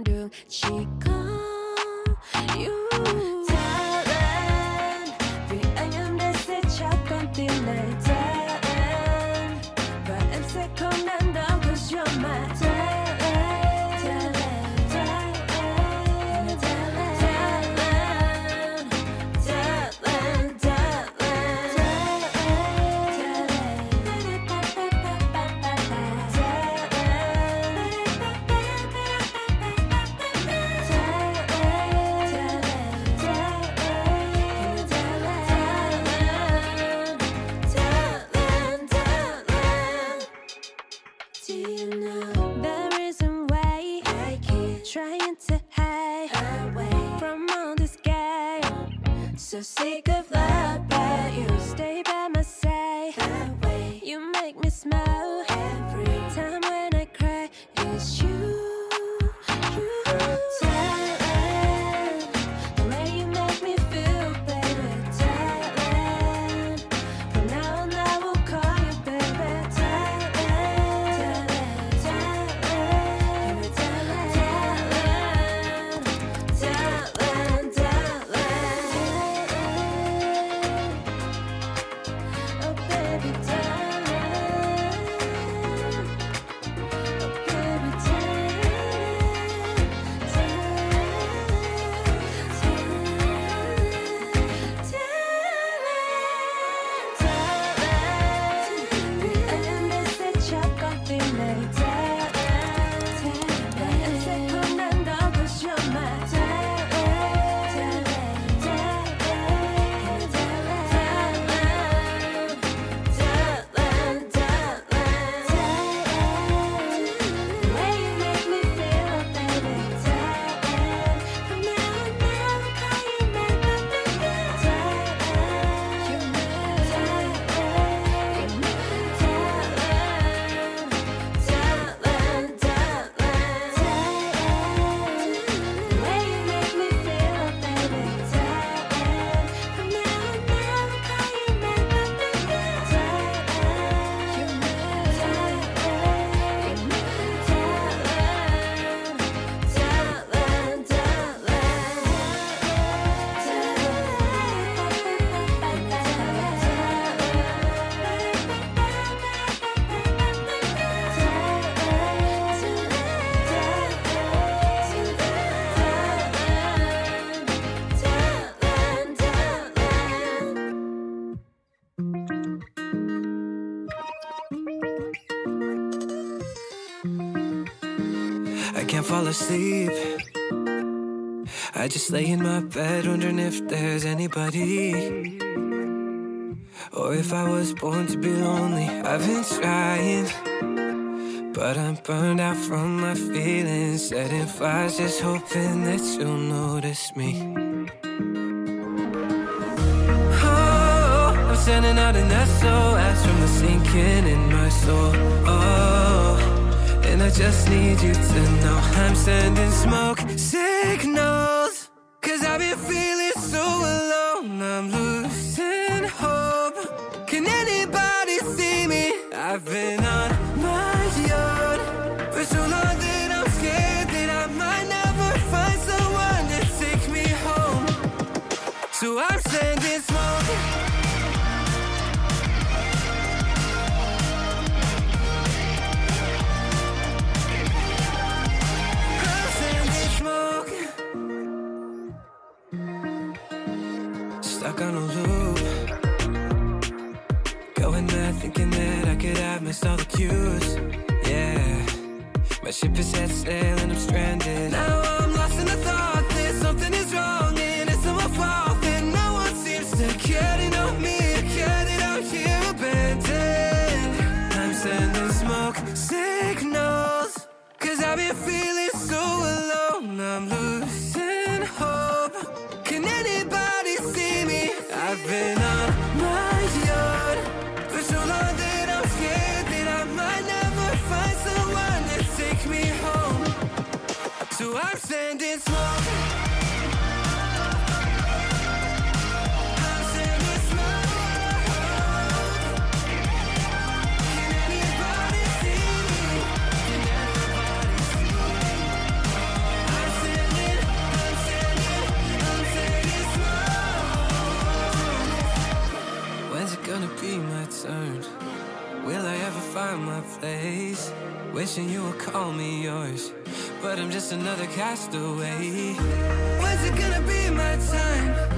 른둥 지금 Sick of I can't fall asleep. I just lay in my bed wondering if there's anybody. Or if I was born to be lonely. I've been trying, but I'm burned out from my feelings. Setting fires, just hoping that you'll notice me. Oh, I'm sending out an SOS from the sinking in my soul. Oh, I just need you to know I'm sending smoke signals. Cause I've been feeling so alone. I'm losing hope. Can anybody see me? I've been on my own for so long that I'm scared that I might never find someone to take me home. So I'm sending smoke. Stuck on a loop. Going mad, thinking that I could have missed all the cues. Yeah, my ship is set sail and I'm stranded. Now I'm lost in the thought Giving up my yard. But so long that I'm scared That I might never find someone to take me home. So I'm standing small. find my place. Wishing you would call me yours, but I'm just another castaway. When's it gonna be my time?